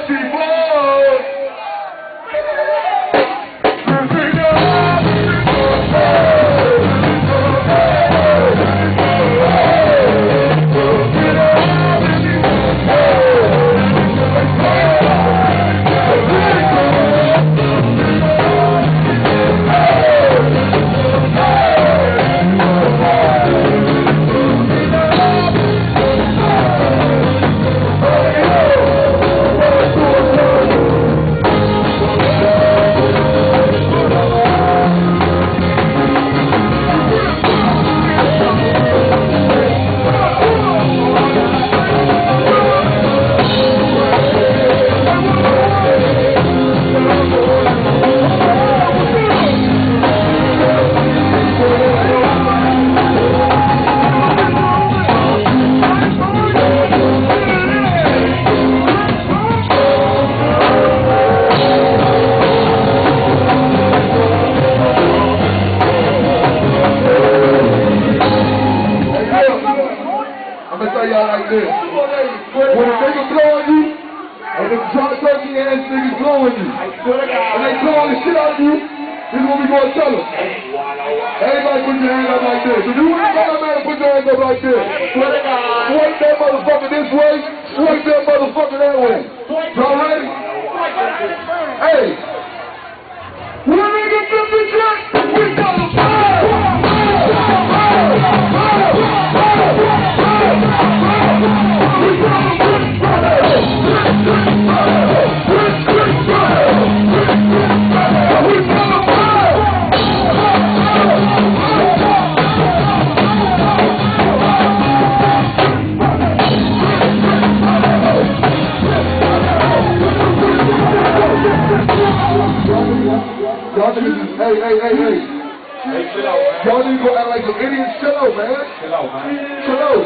sì bó. there. When the nigga blowing you, and the drop turkey ass niggas blowing you, and they blowing the shit out of you, this is what we gonna tell them. Everybody put your hand up like this. If you want to man, put your hand up like this. Point that motherfucker this way. Y'all niggas is, hey, hey, hey, hey. Y'all need to go act like some idiots. Chill out, man. Chill out, man. Chill out.